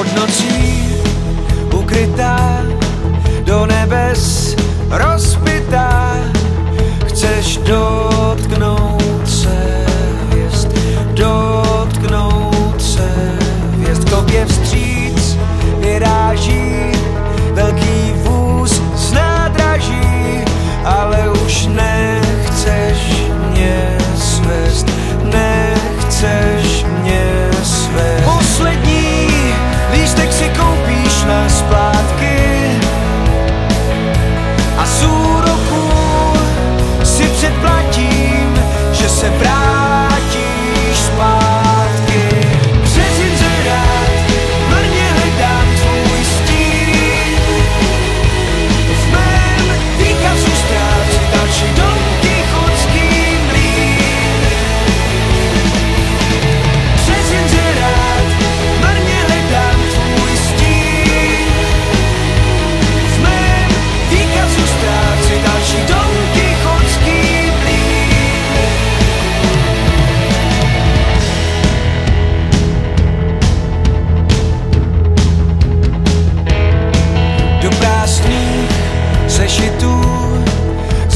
ordinancy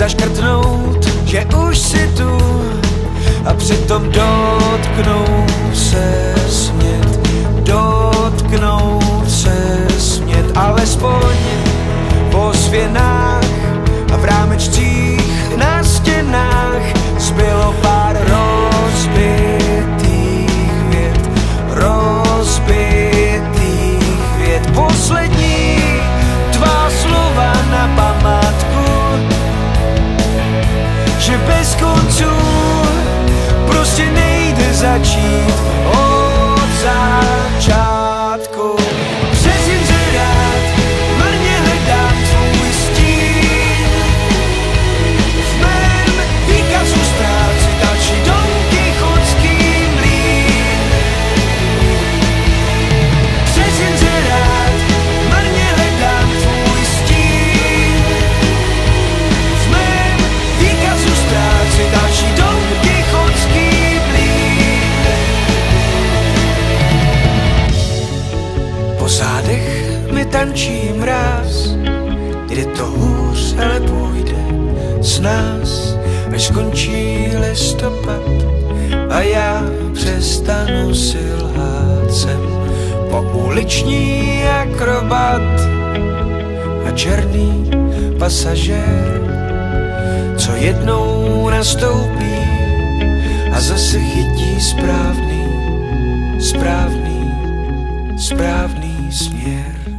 zaškrtnout, že už si tu a přitom dotknout se smět, dotknout se smět, alespoň po. čas, kdy to hůř, ale půjde s nás, až skončí listopad a já přestanu si lhát sem po uliční akrobat a černý pasažér, co jednou nastoupí a zase chytí správný, správný, správný směr.